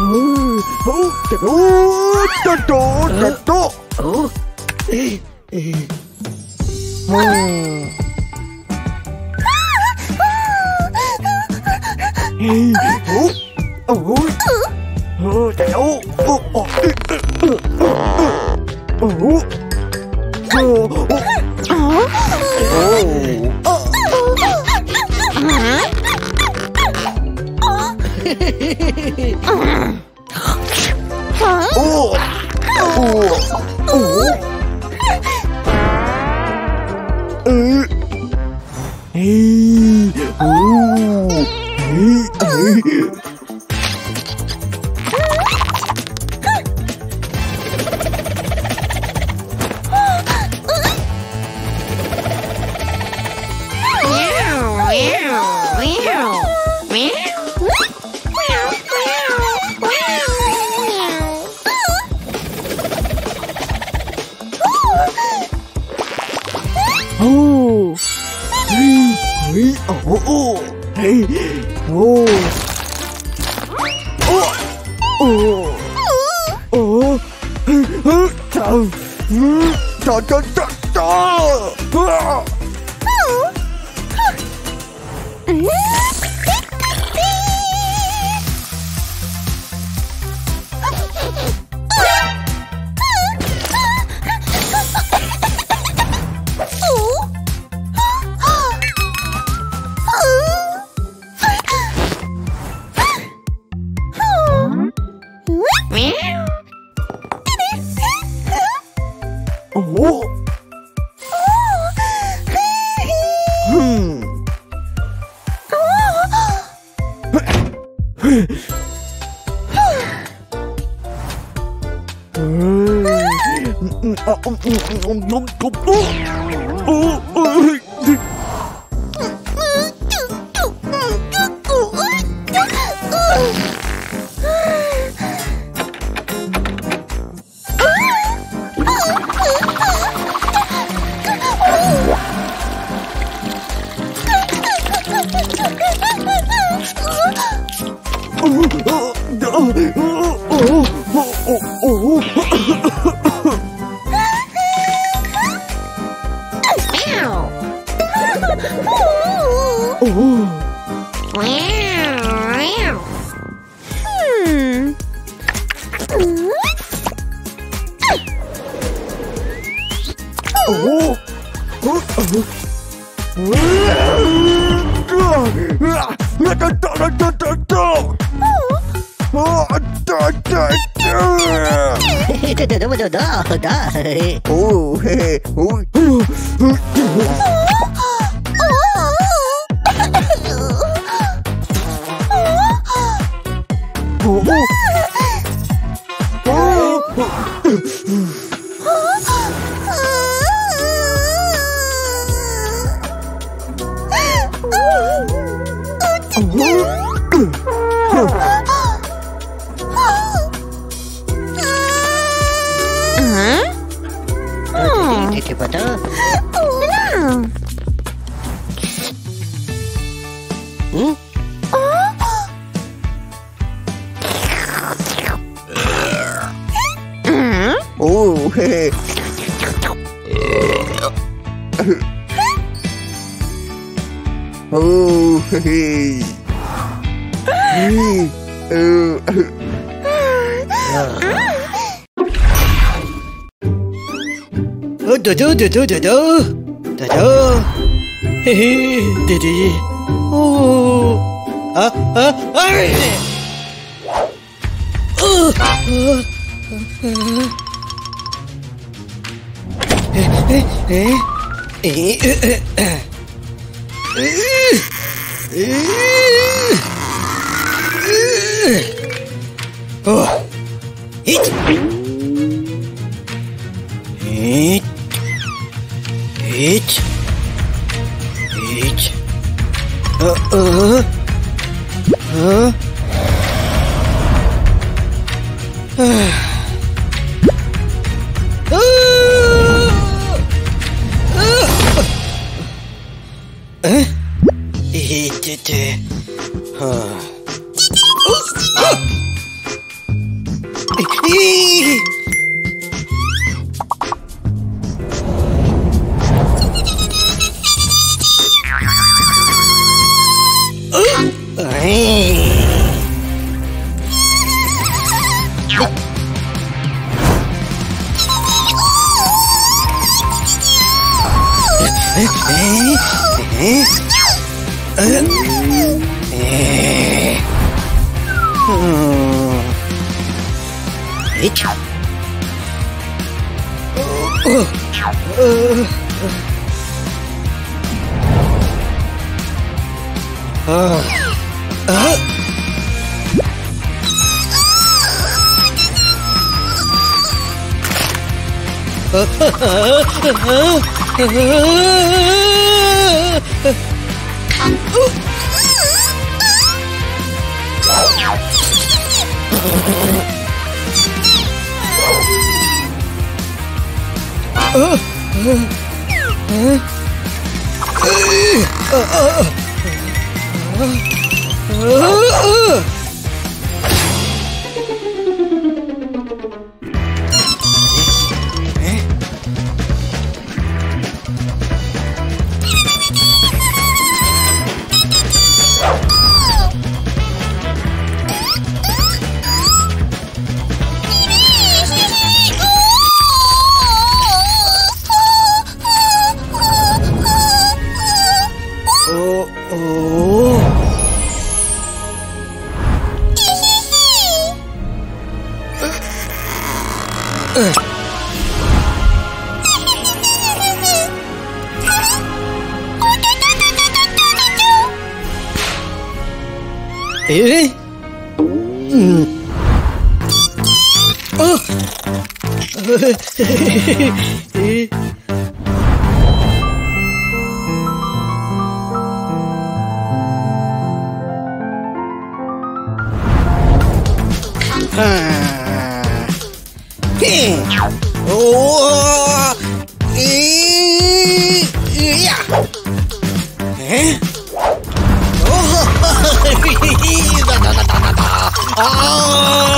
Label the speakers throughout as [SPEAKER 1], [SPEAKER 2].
[SPEAKER 1] Oh.
[SPEAKER 2] 嘿嘿嘿嘿嘿。
[SPEAKER 3] 哦！
[SPEAKER 1] 哦！哦！嗯！哎！哦！Oh.
[SPEAKER 2] right?
[SPEAKER 1] ừ.
[SPEAKER 2] Từ từ từ từ từ từ từ từ Hi hi từ từ à à à Ê ê ê ê ê ê ê Hmm. Oh. It. It. It. It. Uh uh. Huh? Ah. Ah. Ah. Eh? Eh, eh, huh? Huh? 아, 아. 嗯嗯嗯，嗯，嗯嗯嗯嗯嗯。Oh!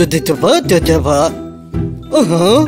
[SPEAKER 2] Uh-huh. Oh,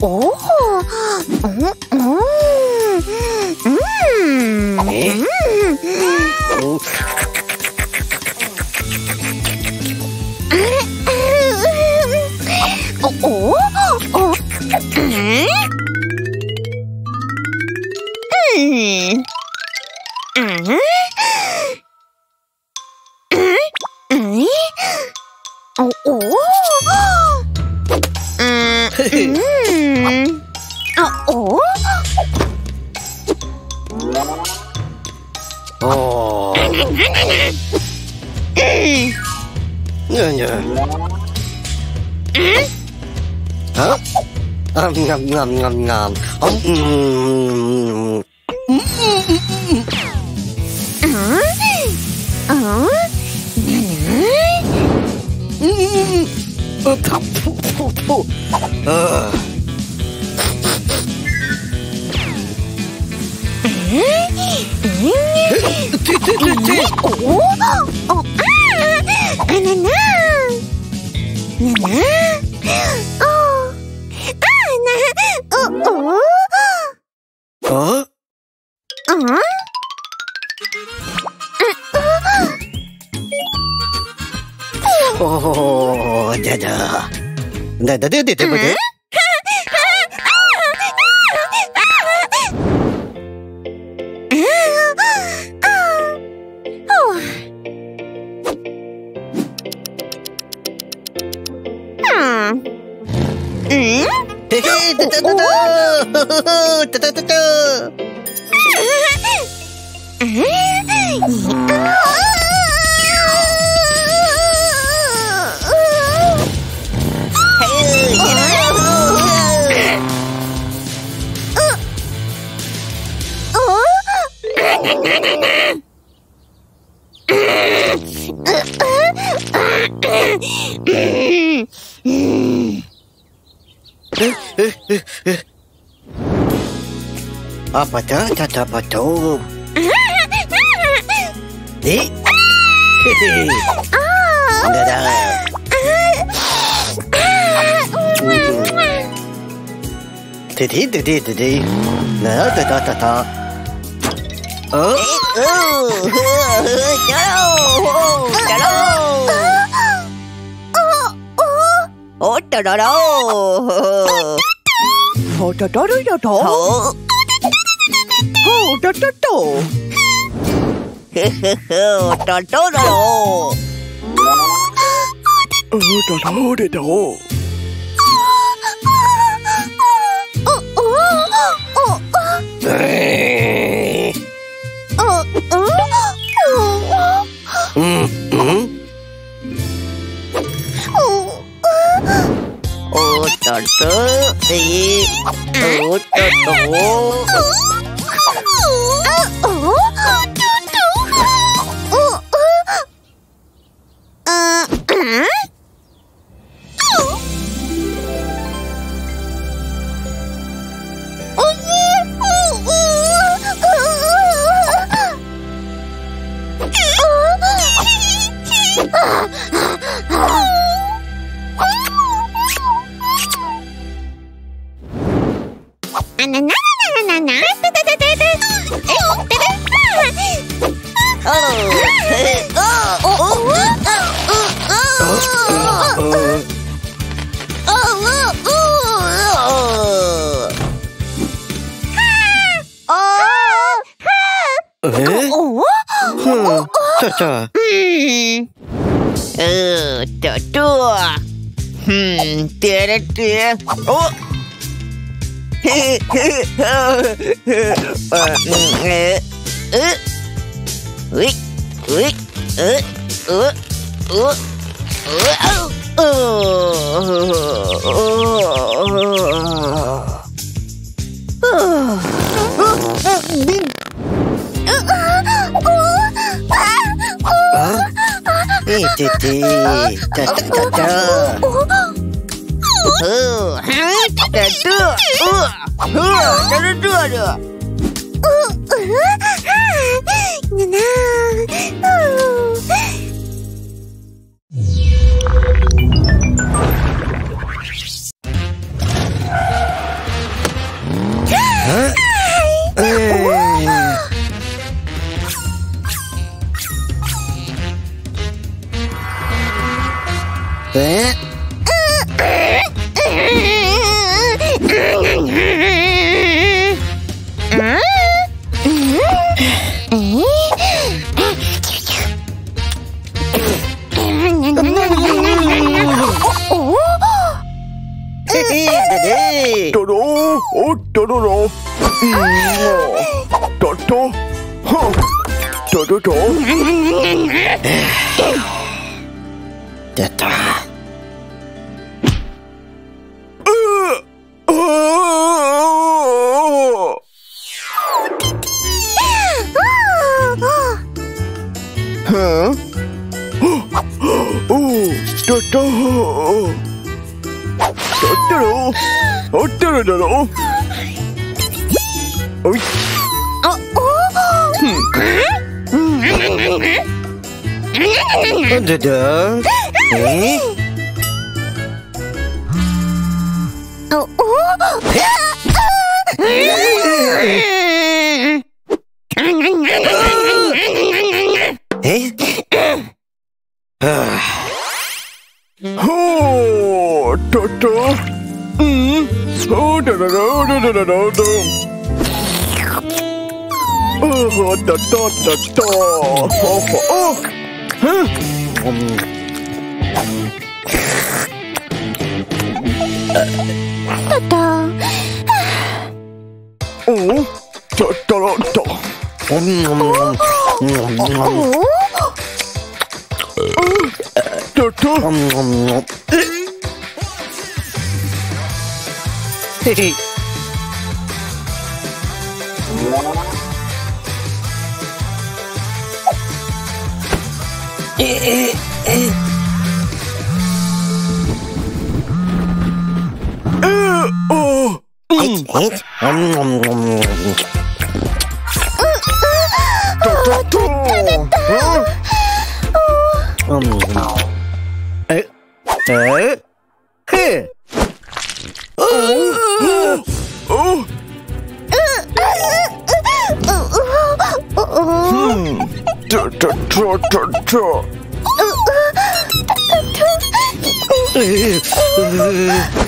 [SPEAKER 3] 오, 어? 어? 음, 네. 음, 어? 음, 음. 오, 오, 음, 음.
[SPEAKER 2] ngầm ngầm ngầm ngầm Apa tu? tata apa tu? Ni? Dah dah. Tadi tadi tadi. Nah, tak tak tak tak. Oh,
[SPEAKER 4] oh, jalan, jalan.
[SPEAKER 3] Oh, oh,
[SPEAKER 4] oh, jalan.
[SPEAKER 1] ととるよと。
[SPEAKER 4] ほ
[SPEAKER 1] うととと。
[SPEAKER 4] ふふふ、ととろう
[SPEAKER 1] れお、お、お、
[SPEAKER 2] お。
[SPEAKER 4] oh, nè Ủa
[SPEAKER 3] Tì
[SPEAKER 2] tì, tà tà tà tà
[SPEAKER 4] Uh, itu. Uh, uh, ada dua ada.
[SPEAKER 3] Uh, uh, Nana. Uh.
[SPEAKER 2] Huh? Hey. Eh?
[SPEAKER 1] ったろあったらだろおい
[SPEAKER 3] あおおう
[SPEAKER 2] んだだ
[SPEAKER 3] えあおおえ
[SPEAKER 2] えはあ
[SPEAKER 1] とっとうんおだだだだだだだだおおおおおおおおお
[SPEAKER 2] お city. Eh, eh, eh.
[SPEAKER 1] Uh, oh. Eat,
[SPEAKER 2] eat.
[SPEAKER 3] Hmm.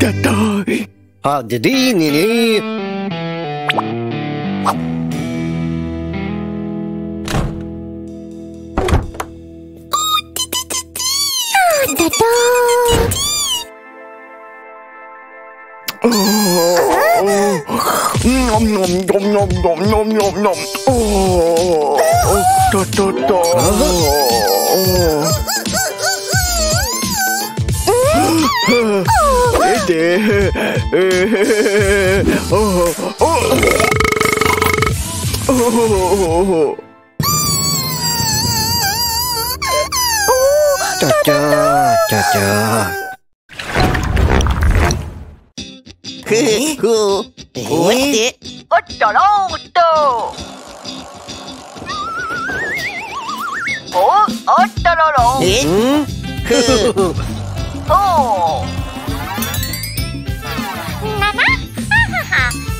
[SPEAKER 1] Та-та!
[SPEAKER 2] А ди-ди-ни-ни!
[SPEAKER 1] Ном-ном-ном-ном-ном-ном-ном! О, та-та-та! って、えおおおおおおっ
[SPEAKER 4] おおお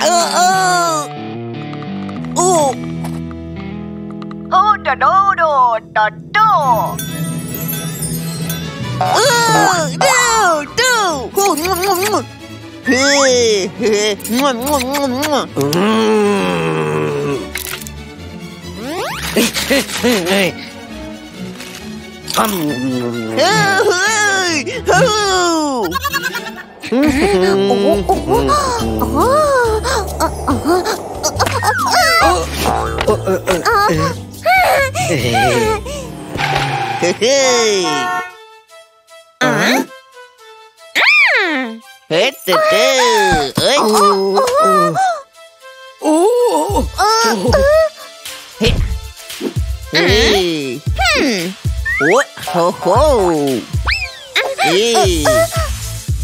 [SPEAKER 4] ơ ơ ô ô đà đô đô đà đô ơ đô đô hê hê mua mua mua mua
[SPEAKER 2] Oh!
[SPEAKER 4] Hết từ từ.
[SPEAKER 2] Ôi. Ồ.
[SPEAKER 4] Hết. Ủa, ho ho. Ê.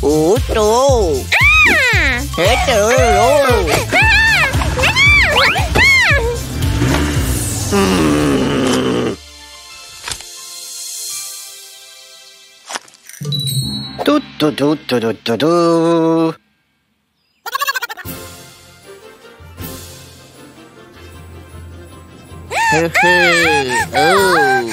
[SPEAKER 4] Ủa, trời.
[SPEAKER 2] ドッドドッドドッドドー
[SPEAKER 4] ふふ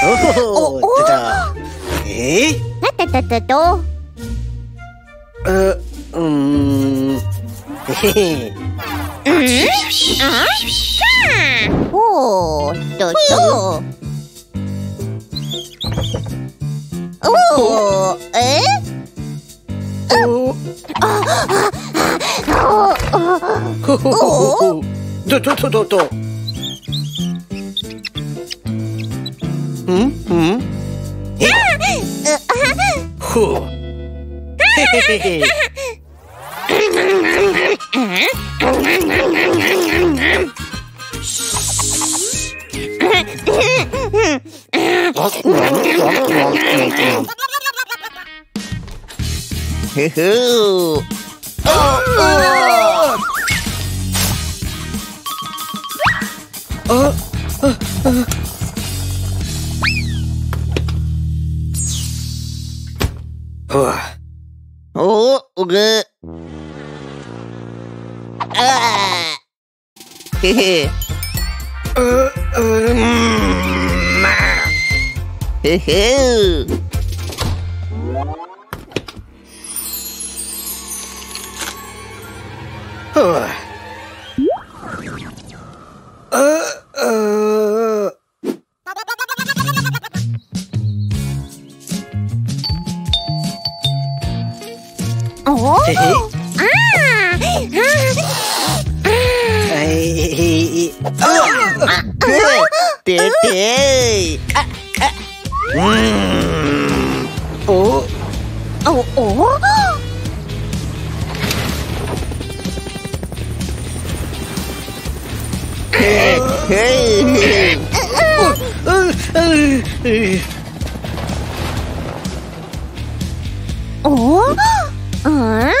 [SPEAKER 3] おえおーっと
[SPEAKER 2] とどどどどど Hmm? oh, oh. Ủa,
[SPEAKER 4] ghê. À. Hê hê.
[SPEAKER 2] Ờ, ờ, mà.
[SPEAKER 4] Hê hê.
[SPEAKER 2] Ugh.
[SPEAKER 3] うん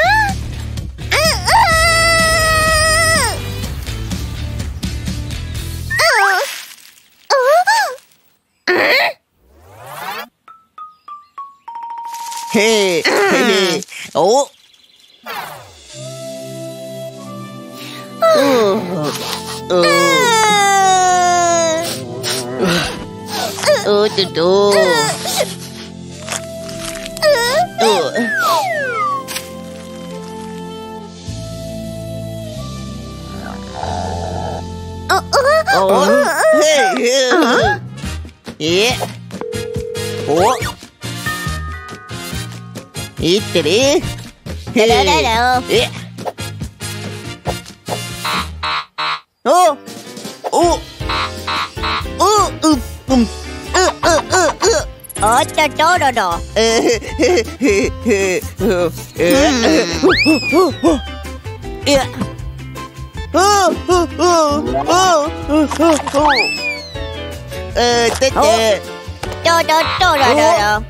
[SPEAKER 4] 哦。呃呃。哦，嘟嘟。嘟。
[SPEAKER 3] 哦哦哦哦
[SPEAKER 4] 哦哦哦ってれだらだ
[SPEAKER 3] ら
[SPEAKER 4] えおおおううんうんううう
[SPEAKER 3] おっととろろ
[SPEAKER 4] いやえー、だって。
[SPEAKER 3] どうどうどうどうどう。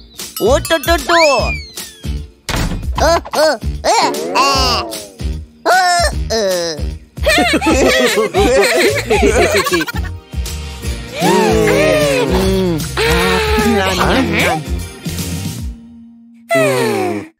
[SPEAKER 4] ஓட்டோட்டோ
[SPEAKER 2] Mm-hmm.